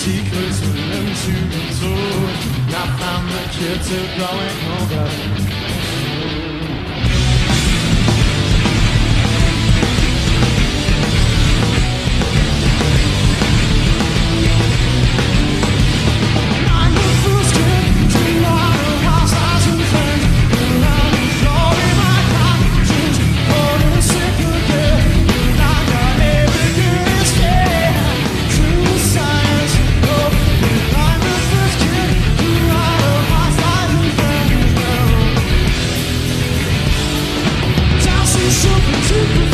secrets were meant to be told. I found the kids are growing older. to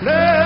Let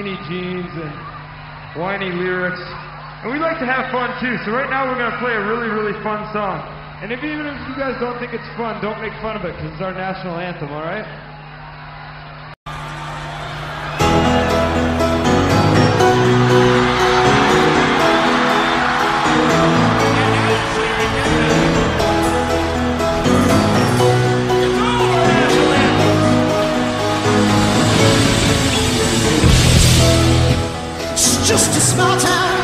skinny jeans and whiny lyrics. And we like to have fun too. So right now we're going to play a really, really fun song. And if even if you guys don't think it's fun, don't make fun of it because it's our national anthem, all right? just a small town.